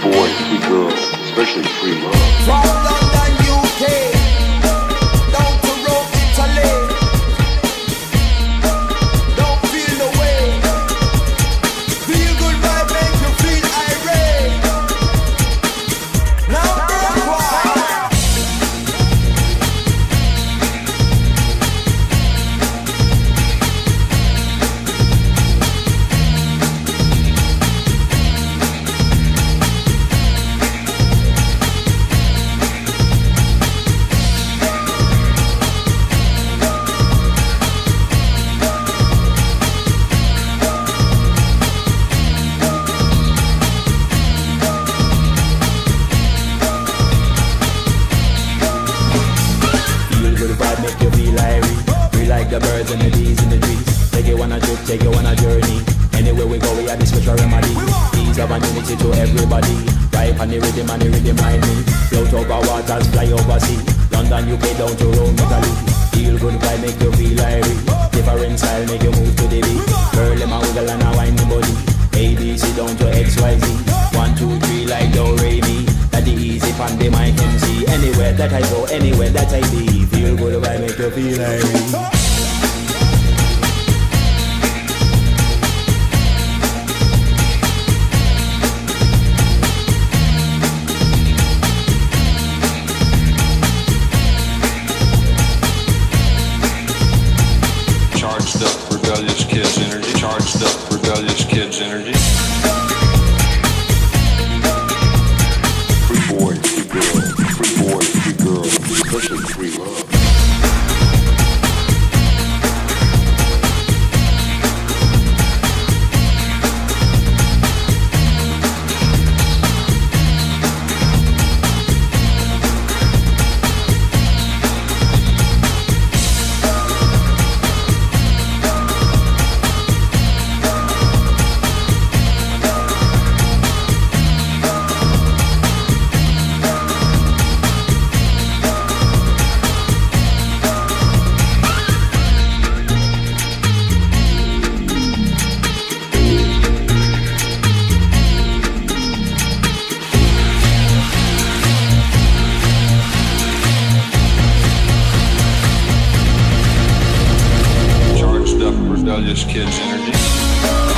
free boys, free girls, especially free love. Good vibe make you feel irie. We like the birds and the bees in the trees. Take you on a trip, take you on a journey. Anywhere we go, we have the special remedy. Ease of and unity to everybody. Vibe on the rhythm and the rhythm mind me. Float over waters, fly over sea. London, UK down to Rome, Italy. Feel good vibe make you feel irie. Different style make you move to the beat. Girl, them a wiggle and a wine the body. ABC down to XYZ. One, two, three like do re. That the easy pan the mic MC. Anywhere that I go, anywhere that I be. Good vibe make you feel irie. Charged up rebellious kids energy. Charged up rebellious kids energy.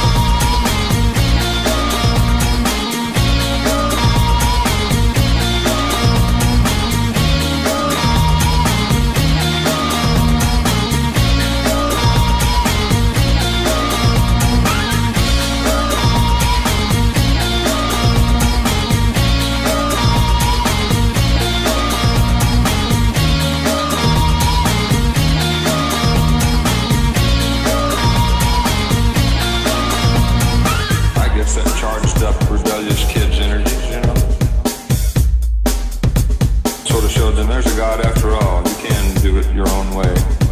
I that charged up rebellious kids energy, you know. Sort of showed them there's a God after all. You can do it your own way.